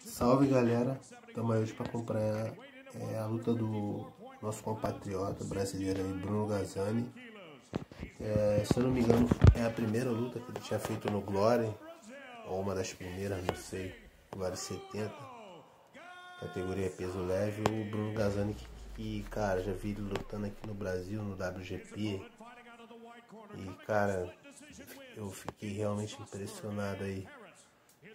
Salve galera, estamos aí hoje para acompanhar é, a luta do nosso compatriota brasileiro aí, Bruno Gazani. É, se eu não me engano, é a primeira luta que ele tinha feito no Glory, ou uma das primeiras, não sei, Glory 70, categoria peso leve. O Bruno Gazani, que, que cara, já vi ele lutando aqui no Brasil, no WGP. E cara, eu fiquei realmente impressionado aí.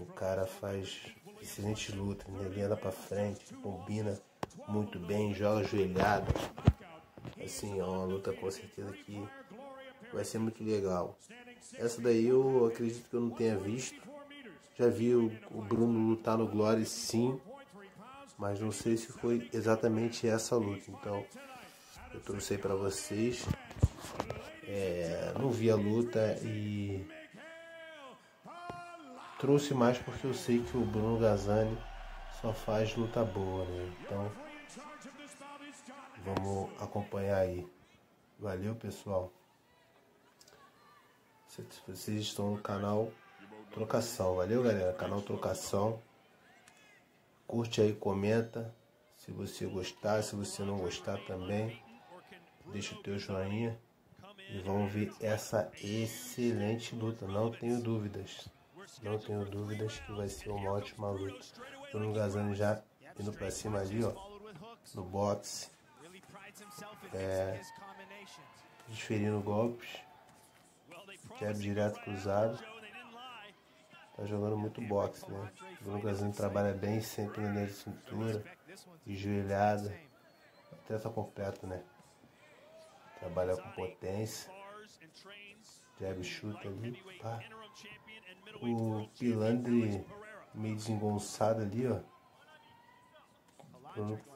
O cara faz excelente luta, né? ele anda pra frente, combina muito bem, joga ajoelhado. Assim, é uma luta com certeza que vai ser muito legal. Essa daí eu acredito que eu não tenha visto. Já vi o, o Bruno lutar no Glory sim, mas não sei se foi exatamente essa luta. Então eu trouxe aí pra vocês. É, não vi a luta e trouxe mais porque eu sei que o Bruno Gazani só faz luta boa, né? Então vamos acompanhar aí. Valeu pessoal. Vocês estão no canal Trocação, valeu galera? Canal Trocação. Curte aí, comenta. Se você gostar, se você não gostar também, deixa o teu joinha. E vamos ver essa excelente luta, não tenho dúvidas. Não tenho dúvidas que vai ser uma ótima luta. Bruno Gazani já indo pra cima ali, ó. No boxe. É, desferindo golpes. Jab direto cruzado. Tá jogando muito boxe, né? Bruno Gazani trabalha bem, sempre na de cintura. E joelhada. Atleta completo, né? Trabalha com potência. Jab chuta ali. Pá. O Pilandre meio desengonçado ali, ó.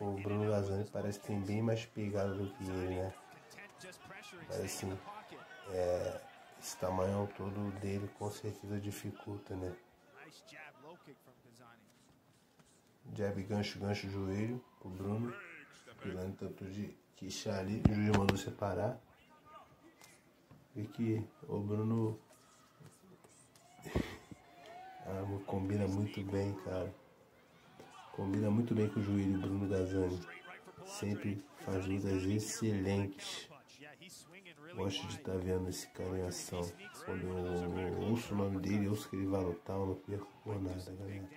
O Bruno Gazani parece que tem bem mais pegada do que ele, né? Parece assim, é, esse tamanho todo dele com certeza dificulta, né? Jab, gancho, gancho, joelho pro Bruno. Pilandre tentou de queixar ali, o juiz mandou separar. Vê que o Bruno ah, combina muito bem, cara. Combina muito bem com o joelho Bruno Gazani. Sempre faz lutas excelentes. Gosto de estar tá vendo esse cara em ação. Quando eu, ouço o nome dele, ouço que ele vai lutar, eu não perco por nada, galera.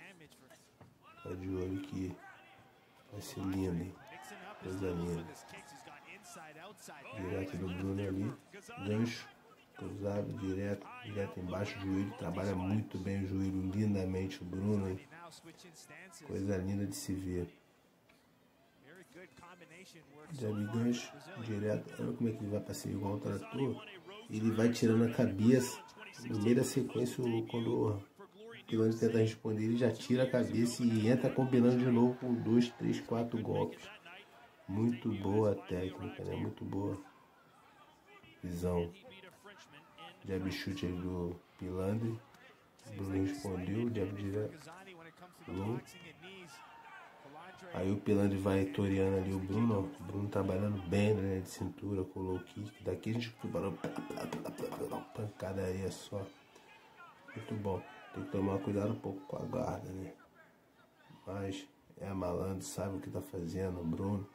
Tá de olho que vai ser lindo? Coisa linda. Direto do Bruno ali. Gancho. Cruzado, direto, direto embaixo do joelho. Trabalha muito bem o joelho, lindamente o Bruno, hein? Coisa linda de se ver. Jab gancho, direto. Olha como é que ele vai passar igual o trator. Ele vai tirando a cabeça. No meio da sequência, quando o piloto tenta responder, ele já tira a cabeça e entra combinando de novo com dois, três, quatro golpes. Muito boa a técnica, né? Muito boa visão. Jab chute do Pilandre. Bruno respondeu, jab direto. Aí o Pilandre vai toreando ali o Bruno. O Bruno trabalhando bem né, de cintura, com low kick. Daqui a gente tubarão. Pancada aí é só. Muito bom. Tem que tomar cuidado um pouco com a guarda, né? Mas é malandro, sabe o que tá fazendo, o Bruno.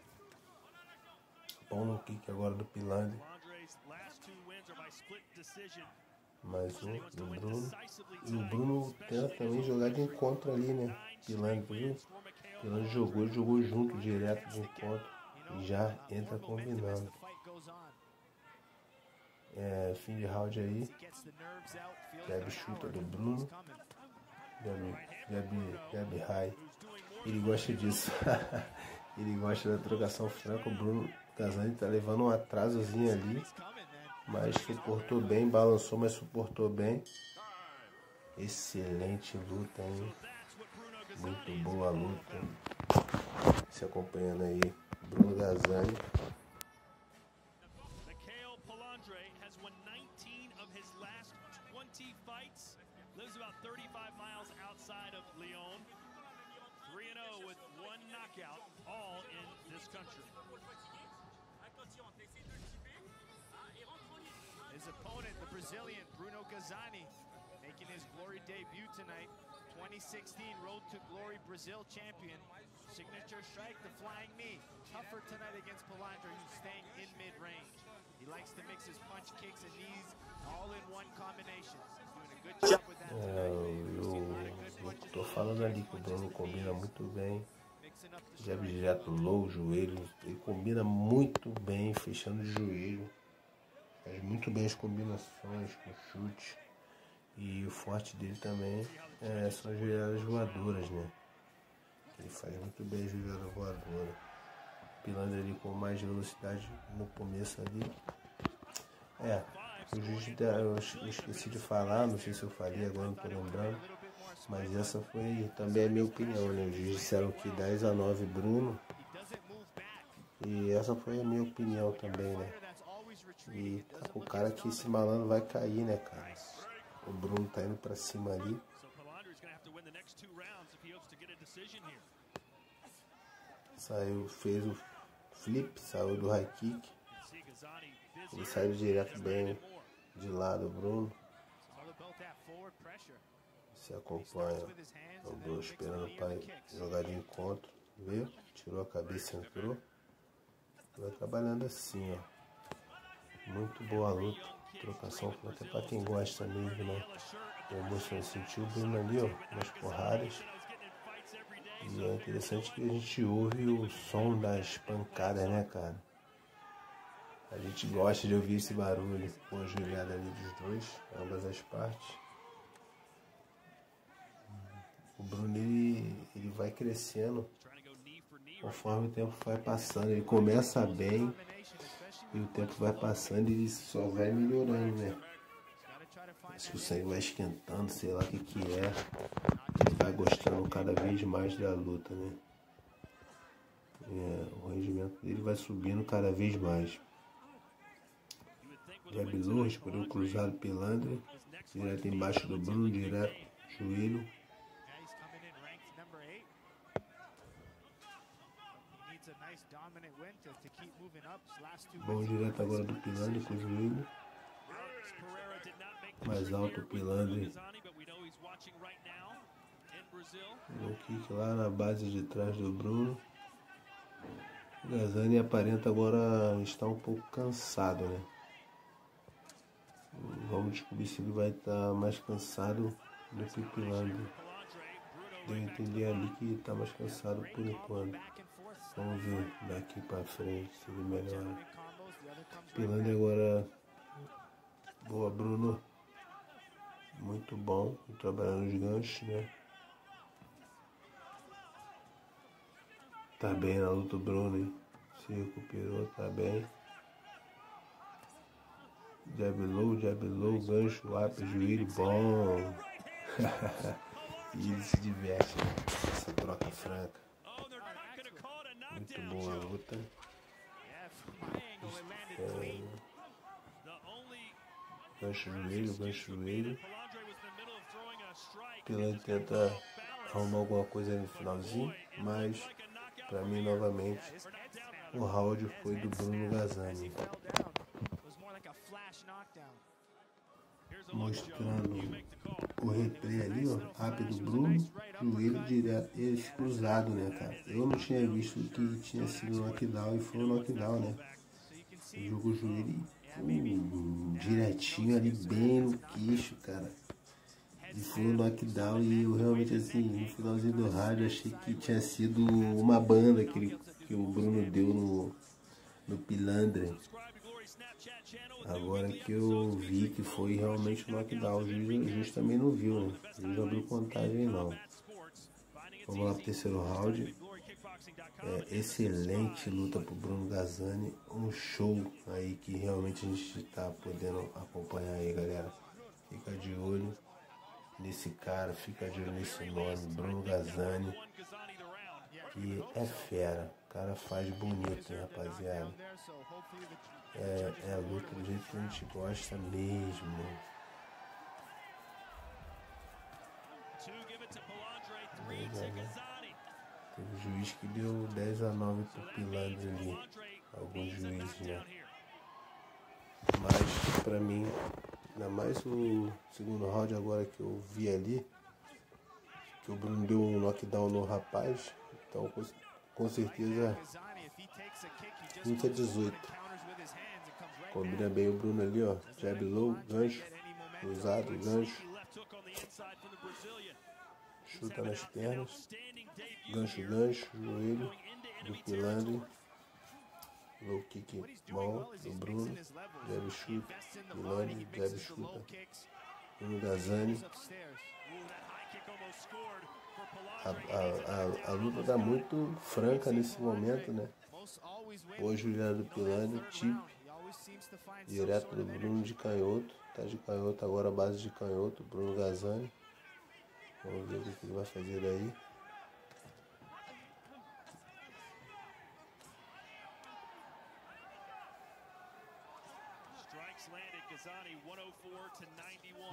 Bom no kick agora do Pilandre. Mais um do Bruno. E o Bruno tenta também jogar de encontro ali, né? Pilandre, viu? Pilandre jogou, jogou junto, direto de encontro. E já entra combinando. É, fim de round aí. Jab chuta do Bruno. Jab, jab, jab high. Ele gosta disso. Ele gosta da trocação franca. O Bruno Casani tá levando um atrasozinho ali. Mas suportou bem, balançou, mas suportou bem. Excelente luta, hein? Muito boa luta. Se acompanhando aí, Bruno Gazani. Lives about 35 miles outside of Lyon. 3-0 with one knockout, country. His opponent, the Brazilian Bruno Gazani, making his glory debut tonight. 2016 Road to Glory Brazil champion. Signature strike, the flying knee. Tougher tonight against Palandre, who's staying in mid-range. He likes to mix his punch kicks and knees all in one combination. He's doing a good job with that É, tonight. eu, eu tô falando ali que o Bruno combina muito bem. Jab direto, low, joelho. Ele combina muito bem, fechando de joelho. Faz muito bem as combinações com chute. E o forte dele também é, são as joelhadas voadoras, né? Ele faz muito bem a joelhada voadora. Pilando ali com mais velocidade no começo ali. É, o juiz, da- eu esqueci de falar, não sei se eu falei agora, não tô lembrando. Mas essa foi também a minha opinião, né? Os juízes disseram que 10 a 9 Bruno. E essa foi a minha opinião também, né? E tá com o cara que esse malandro vai cair, né, cara? O Bruno tá indo pra cima ali. Saiu, fez o flip, saiu do high kick. Ele saiu direto bem de lado, Bruno. Se acompanha. O Bruno esperando para jogar de encontro. Viu? Tirou a cabeça, entrou. Vai trabalhando assim, ó. Muito boa luta. Trocação foi até pra quem gosta mesmo, né? O moço sentiu o Bruno ali, ó. Umas porradas. E é interessante que a gente ouve o som das pancadas, né, cara? A gente gosta de ouvir esse barulho joelhada ali dos dois, ambas as partes. O Bruno ele, ele vai crescendo conforme o tempo vai passando. Ele começa bem e o tempo vai passando e só vai melhorando, né? Que o sangue vai esquentando, sei lá o que que é. Ele vai gostando cada vez mais da luta, né? É, o rendimento dele vai subindo cada vez mais. Jab low, escolheu cruzado pilandre, direto embaixo do Bruno, direto, joelho, Bom direto agora do pilandre com o joelho. Mais alto o pilandre. Um kick lá na base de trás do Bruno. O Gazani aparenta agora estar um pouco cansado, né? Vamos descobrir se ele vai estar mais cansado do que o Pilandre. Deu entender ali que está mais cansado por enquanto. Vamos ver daqui pra frente se ele melhora. Pilandre agora. Boa, Bruno. Muito bom. Trabalhando os ganchos, né? Tá bem na luta Bruno, hein? Se recuperou, tá bem. Jab low, jab low, gancho, ápice, joelho, bom. e ele se diverte, né? Essa troca franca. Clean. The only gancho, joelho, gancho, joelho. Pilar tenta arrumar alguma coisa no finalzinho, mas pra mim novamente o round foi do Bruno Gazani. Mostrando o replay ali, ó, rápido Bruno, joelho direto, esse cruzado, né, cara? Eu não tinha visto que tinha sido knockdown e foi um knockdown, né? Jogou o joelho uh, direitinho ali, bem no queixo, cara. E foi um knockdown e eu realmente assim, no finalzinho do rádio achei que tinha sido uma banda que, ele, que o Bruno deu no, no Pilandre. Agora que eu vi que foi realmente knockdown, o juiz, o juiz também não viu, né? Não abriu contagem não. Vamos lá pro terceiro round. É, excelente luta pro Bruno Gazani. Um show aí que realmente a gente tá podendo acompanhar aí, galera. Fica de olho nesse cara, fica de olho nesse nome, Bruno Gazani. Que é fera. O cara faz bonito, hein, rapaziada. É, é a luta do jeito que a gente gosta mesmo. Teve juiz que deu 10 a 9 pro Pilandre ali. Alguns juízes, né? Mas pra mim, ainda mais o segundo round agora que eu vi ali, que o Bruno deu um knockdown no rapaz. Então com, certeza 20 a 18. Combina bem o Bruno ali, ó. Jab low, gancho, cruzado, gancho. Chuta nas pernas. Gancho, gancho, joelho do Pilandre. Low kick bom do Bruno. Jab chuta. Pilandre, jab chuta. Bruno Gazani. A, a, a, a, luta tá muito franca nesse momento, né? Hoje o Juliano do Pilandre, tip. Direto do Bruno de canhoto. Tá de canhoto agora, base de canhoto. Bruno Gazani. Vamos ver o que ele vai fazer daí.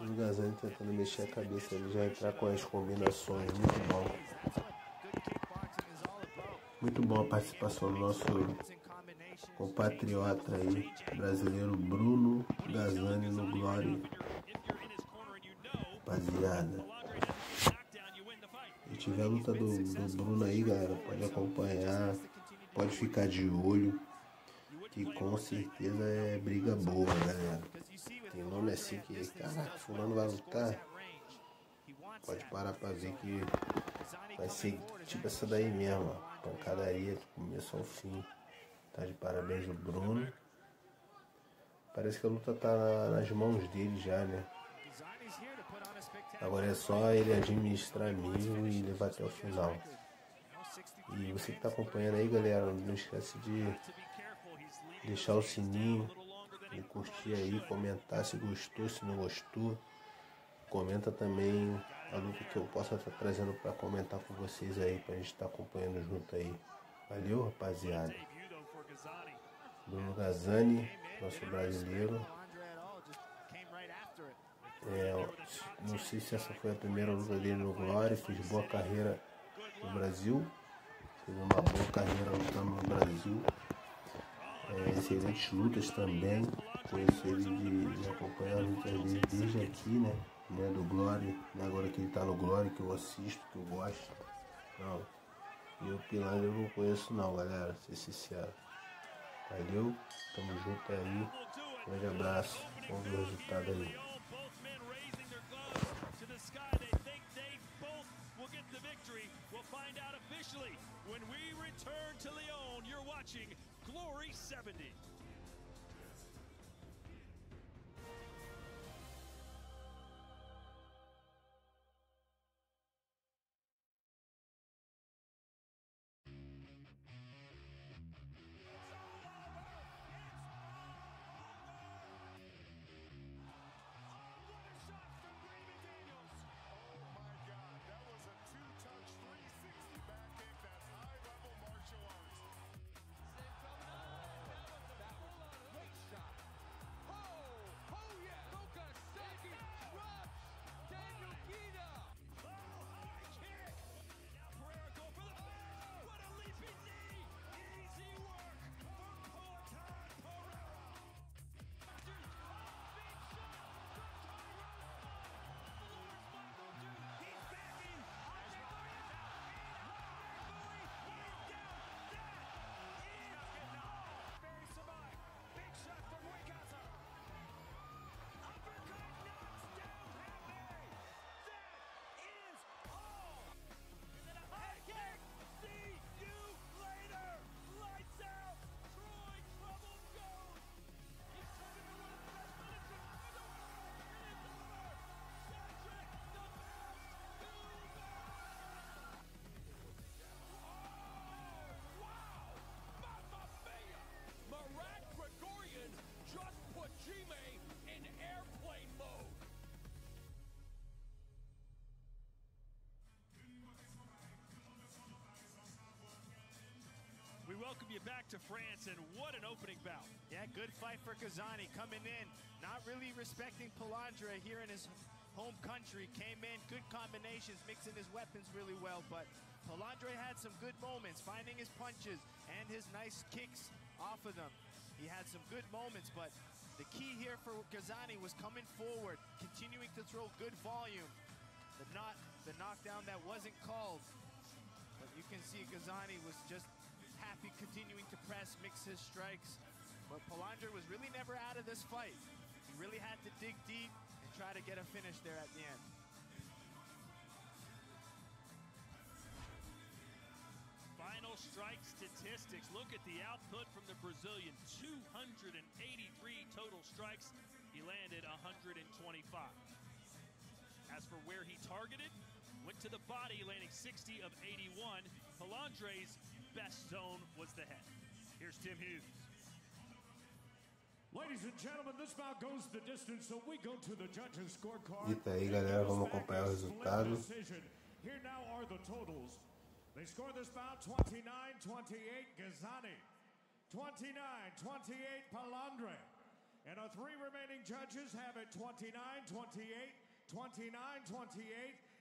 O Gazani tentando mexer a cabeça, ele já entrar com as combinações, muito bom. Muito bom a participação do nosso compatriota aí, brasileiro Bruno Gazani no Glória. Rapaziada. Se tiver a luta do, do Bruno aí, galera, pode acompanhar, pode ficar de olho. Que com certeza é briga boa, galera. Tem nome assim que, caraca, fulano vai lutar. Pode parar pra ver que vai ser tipo essa daí mesmo, ó. Pancadaria do começo ao fim. Tá de parabéns o Bruno. Parece que a luta tá nas mãos dele já, né? Agora é só ele administrar mesmo e levar até o final. E você que tá acompanhando aí, galera, não esquece de deixar o sininho, e curtir aí, comentar se gostou, se não gostou. Comenta também a luta que eu possa estar trazendo para comentar com vocês aí, pra gente estar tá acompanhando junto aí. Valeu, rapaziada. Bruno Gazani, nosso brasileiro. É, não sei se essa foi a primeira luta dele no Glória, fez boa carreira no Brasil. Fez uma boa carreira lutando no Brasil. É, excelentes lutas também. Conheço ele de, de acompanhar lutas dele desde aqui, né? né? Do Glória. Né? Agora que ele tá no Glória, que eu assisto, que eu gosto. Não. E o Pilar eu não conheço não, galera. Ser sincero. Valeu, tamo junto aí. Grande abraço. Vamos ver o resultado aí. when we return to Leon. You're watching Glory 70. Welcome you back to France, and what an opening bout. Yeah, good fight for Kazani coming in, not really respecting Palandra here in his home country. Came in, good combinations, mixing his weapons really well, but Palandre had some good moments, finding his punches and his nice kicks off of them. He had some good moments, but the key here for Kazani was coming forward, continuing to throw good volume. The not the knockdown that wasn't called. But you can see Gazani was just happy continuing to press, mix his strikes. But Palandre was really never out of this fight. He really had to dig deep and try to get a finish there at the end. Final strike statistics. Look at the output from the Brazilian. 283 total strikes. He landed 125. As for where he targeted, went to the body, landing 60 of 81. Palandre's best zone was the head. Here's Tim Hughes. Ladies and gentlemen, this bout goes the distance, so we go to the judges' scorecard. Eita aí, galera, vamos acompanhar o resultado. Here now are the totals. They score this bout 29-28 Gazani, 29-28 Palandre. And our three remaining judges have it 29-28, 29-28,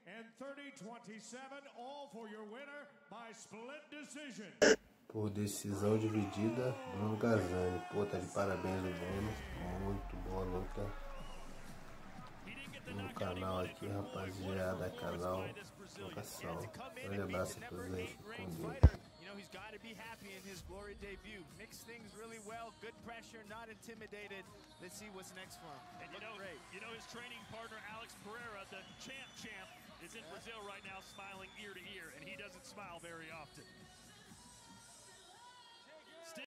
and 30-27, all for your winner by split decision. Por decisão dividida, Bruno Gazani. Pô, tá de parabéns o Bruno. Muito boa luta. No canal aqui, rapaziada. Canal Locação. Grande abraço a todos aí. Com Deus. You know, he's got to be happy in his glory debut. Mixed things really well, good pressure, not intimidated. Let's see what's next for him. And you know, great. you know his training partner Alex Pereira, the champ champ, is in Brazil right now, smiling ear to ear, and he doesn't smile very often.